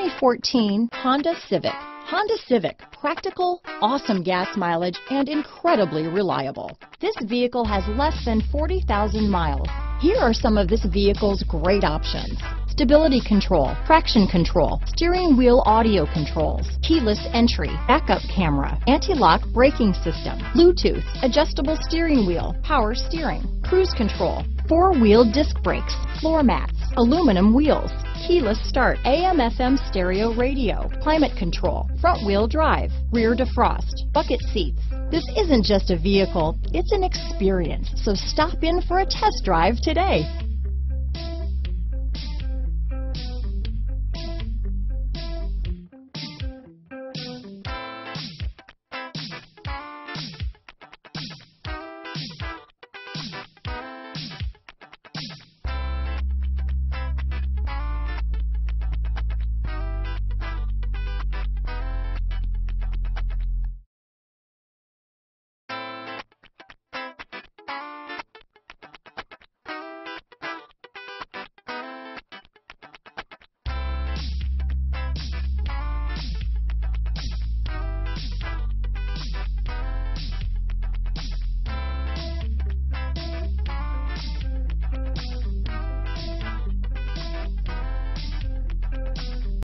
2014 Honda Civic. Honda Civic, practical, awesome gas mileage, and incredibly reliable. This vehicle has less than 40,000 miles. Here are some of this vehicle's great options. Stability control, traction control, steering wheel audio controls, keyless entry, backup camera, anti-lock braking system, Bluetooth, adjustable steering wheel, power steering, cruise control, four-wheel disc brakes, floor mats, aluminum wheels, keyless start, AM FM stereo radio, climate control, front wheel drive, rear defrost, bucket seats. This isn't just a vehicle, it's an experience. So stop in for a test drive today.